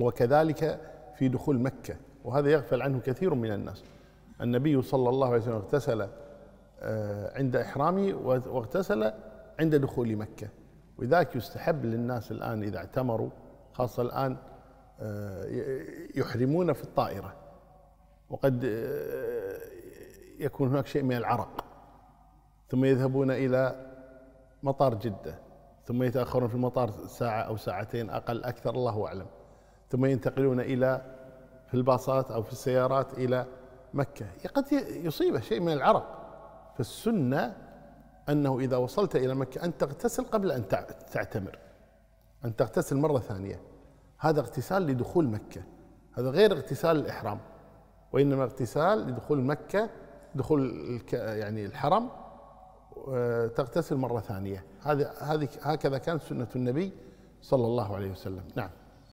وكذلك في دخول مكة وهذا يغفل عنه كثير من الناس. النبي صلى الله عليه وسلم اغتسل آه، عند إحرامه واغتسل عند دخول مكة. ولذلك يستحب للناس الآن إذا اعتمروا خاصة الآن آه، يحرمون في الطائرة. وقد آه، يكون هناك شيء من العرق. ثم يذهبون إلى مطار جدة. ثم يتأخرون في المطار ساعة أو ساعتين أقل أكثر الله أعلم. ثم ينتقلون إلى في الباصات أو في السيارات إلى مكة. قد يصيبه شيء من العرق فالسنة أنه إذا وصلت إلى مكة أن تغتسل قبل أن تعتمر أن تغتسل مرة ثانية. هذا اغتسال لدخول مكة. هذا غير اغتسال الإحرام وإنما اغتسال لدخول مكة دخول يعني الحرم تغتسل مرة ثانية. هذه هذه هكذا كانت سنة النبي صلى الله عليه وسلم. نعم.